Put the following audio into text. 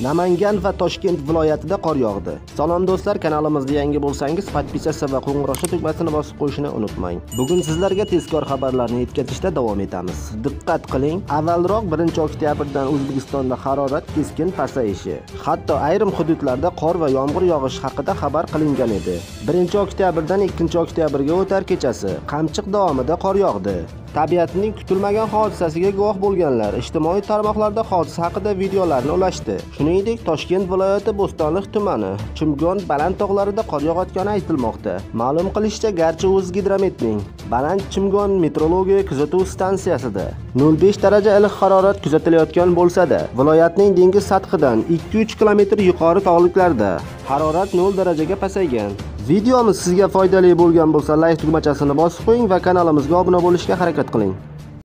Namangan va Toshkent viloyatida qor yog'di. Salom do'stlar, kanalimizga yangi bo'lsangiz, podpisatsiya va qo'ng'iroqcha tugmasini bosib qo'yishni unutmang. Bugun sizlarga tezkor xabarlarni yetkazishda davom etamiz. Diqqat qiling, avvalroq 1-oktyabrdan O'zbekistonda harorat keskin pasayishi, hatto ayrim hududlarda qor va yomg'ir yog'ishi haqida xabar qilingan edi. 1-oktyabrdan 2-oktyabrga o'tar kechasi Qamchiq davomida qor yog'di. Tabiatning kutilmagan hodisasiga guvoh bo'lganlar ijtimoiy tarmoqlarda hodisa haqida videolarni ulashdi. Shuningdek, Toshkent viloyati Bo'stonliq tumani Chimgon baland tog'larida qor yog'ayotgani aytilmoqda. Ma'lum qilishicha, garchi O'zgidrometning Baland Chimgon meteorologiya kuzatuv stansiyasida 05 daraja iliq harorat kuzatilayotgan bo'lsa-da, viloyatning dengiz sathidan 2-3 kilometr yuqori tog'liklarda harorat 0 darajaga pasaygan. Videomiz sizga foydali bo'lgan bo'lsa, like tugmachasini bosib qo'ying va kanalimizga obuna bo'lishga harakat qiling.